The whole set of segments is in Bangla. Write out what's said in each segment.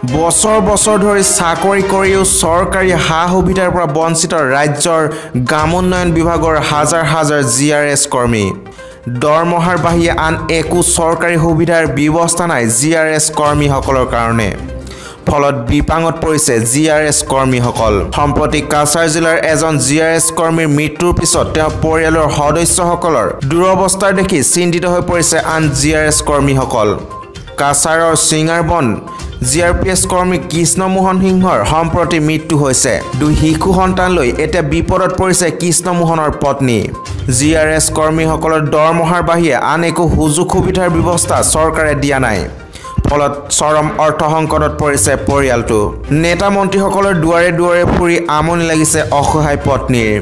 বছৰ বছৰ ধৰি চাকৰি কৰিও চৰকাৰী সা সুবিধাৰ পৰা বঞ্চিত ৰাজ্যৰ গ্ৰাম উন্নয়ন বিভাগৰ হাজাৰ হাজাৰ জি আৰ এছ কৰ্মী। দৰমহাৰ বাহিৰে আন একো চৰকাৰী সুবিধাৰ ব্যৱস্থা নাই জি আৰ এছ কৰ্মীসকলৰ কাৰণে। ফলত বিপাঙত পৰিছে জি আৰ এছ কৰ্মীসকল। সম্প্ৰতি কাছাৰ জিলাৰ এজন জি আৰ এছ কৰ্মীৰ মৃত্যুৰ পিছত তেওঁৰ পৰিয়ালৰ সদস্যসকলৰ দুৰৱস্থাৰ দেখি চিন্তিত হৈ পৰিছে আন জি আৰ এছ কৰ্মীসকল। কাছাৰৰ চিঙাৰবন জি আৰ পি এছ কৰ্মী কৃষ্ণমোহন সিংহৰ সম্প্ৰতি মৃত্যু হৈছে। দুই শিশু সন্তান লৈ এতিয়া বিপদত পৰিছে কৃষ্ণমোহনৰ পত্নী। জি আৰ এছ কৰ্মীসকলৰ দৰমহাৰ বাহিৰে আন একো সুযোগ সুবিধাৰ ব্যৱস্থা চৰকাৰে দিয়া নাই। ফলত চৰম অৰ্থ সংকটত পৰিছে পৰিয়ালটো। নেতা মন্ত্ৰীসকলৰ দুৱাৰে দুৱাৰে ফুৰি আমনি লাগিছে অসহায় পত্নীৰ।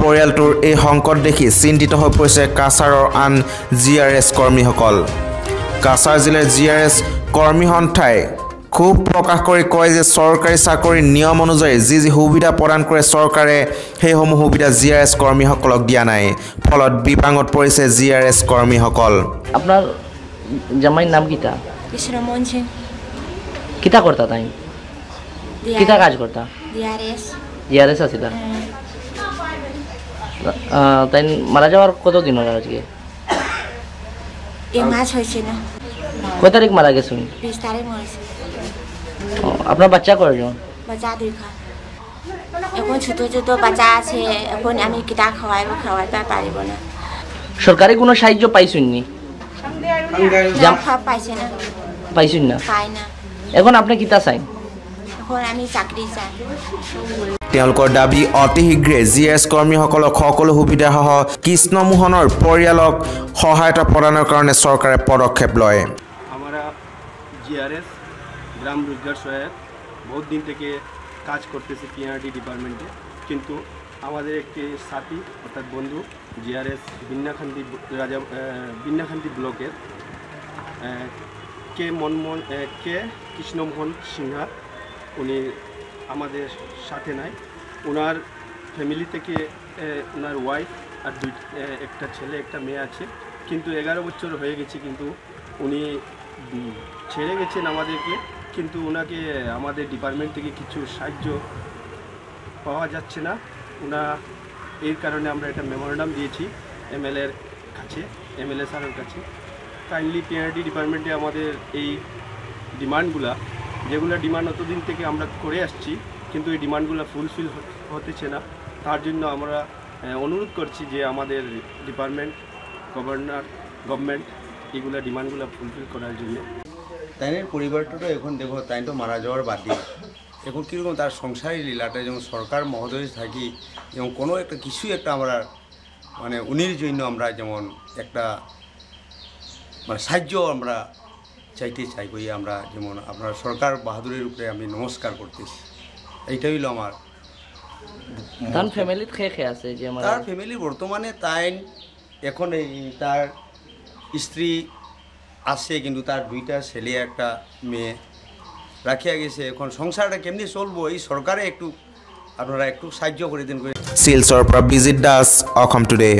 পৰিয়ালটোৰ এই সংকট দেখি চিন্তিত হৈ পৰিছে কাছাৰৰ আন জি আৰ এছ কৰ্মীসকল। কাছাৰ জিলাৰ জি আৰ এছ কৰ্মী সন্থাই ক্ষোভ প্ৰকাশ কৰি কয় যে চৰকাৰী চাকৰিৰ নিয়ম অনুযায়ী যি যি সুবিধা প্ৰদান কৰে চৰকাৰে সেইসমূহ সুবিধা জি আৰ এছ কৰ্মীসকলক দিয়া নাই। ফলত বিপাঙত পৰিছে জি আৰ এছ কৰ্মীসকল। আপনার জামাইয়ের নাম কিতা? কৃষ্ণমোহন সিং কিতা করতা তাই? কিতা কাজ করতা আছিল? তাই মারা যাওয়ার কতদিন হলো আজকে? এ মাছ হয়েছে না। কয় তারিখ মারা গেছেন? বিশ তারিখ মরেছে ও, আপনার বাচ্চা কয়জন বাচ্চা দুই এখন ছোট ছোট বাচ্চা আছে এখন আমি কিতা খাওয়াইব খাওয়াইতে পারিব না সরকারি কোনো সাহায্য পাইছেন নি জাম পাইছে না পাইছেন না পাই না এখন আপনি কিতা চাই এখন আমি চাকরি চাই তেওঁলোকৰ দাবি অতি শীঘ্ৰে জি এছ কৰ্মীসকলক সকলো সুবিধাসহ কৃষ্ণমোহনৰ পৰিয়ালক সহায়তা প্ৰদানৰ কাৰণে চৰকাৰে পদক্ষেপ লয়। গ্রাম রোজগার সহায়ক। বহুত দিন থেকে কাজ করতেছি পিআরডি ডিপার্টমেন্টে কিন্তু আমাদের একটি সাথী, অর্থাৎ বন্ধু জিআরএস বিন্যাখান্তি রাজা বিন্যাখান্তি ব্লকের কে মনমোহন কে কৃষ্ণমোহন সিনহা, উনি আমাদের সাথে নাই। ওনার ফ্যামিলি থেকে ওনার ওয়াইফ আর দুই একটা ছেলে, একটা মেয়ে আছে। কিন্তু এগারো বছর হয়ে গেছে, কিন্তু উনি ছেড়ে গেছেন আমাদেরকে। কিন্তু ওনাকে আমাদের ডিপার্টমেন্ট থেকে কিছু সাহায্য পাওয়া যাচ্ছে না। ওনা এর কারণে আমরা একটা মেমোরেন্ডাম দিয়েছি এমএলএর কাছে, এমএলএ স্যারের কাছে। কাইন্ডলি পিআরডি ডিপার্টমেন্টে আমাদের এই ডিমান্ডগুলা, যেগুলো ডিমান্ড অতদিন থেকে আমরা করে আসছি, কিন্তু এই ডিমান্ডগুলো ফুলফিল হতেছে না। তার জন্য আমরা অনুরোধ করছি যে আমাদের ডিপার্টমেন্ট গভর্নর গভর্নমেন্ট এগুলো ডিমান্ডগুলো ফুলফিল করার জন্য। তাইনের পরিবারটা তো এখন দেখো তাই তো মারা যাওয়ার বাদ। এখন কীরকম তার সংসারী লীলাটা যেমন সরকার মহোদয় থাকি যেমন কোনো একটা কিছু একটা আমরা মানে উনির জন্য আমরা যেমন একটা মানে সাহায্য আমরা চাইতে চাই কই আমরা যেমন আপনার সরকার বাহাদুরের উপরে আমি নমস্কার করতেছি। এইটা হইল আমার তার খেয়ে খেয়ে আছে যে আমার তার ফ্যামিলি বর্তমানে তাই এখন এই তার স্ত্রী আছে কিন্তু তার দুইটা ছেলে, একটা মেয়ে। রাখিয়া গেছে। এখন সংসারটা কেমনি চলবো? এই সরকারে একটু, আপনারা একটু সাহায্য করে দিন শিলচৰ পৰা বিজিত দাস অসম টুডে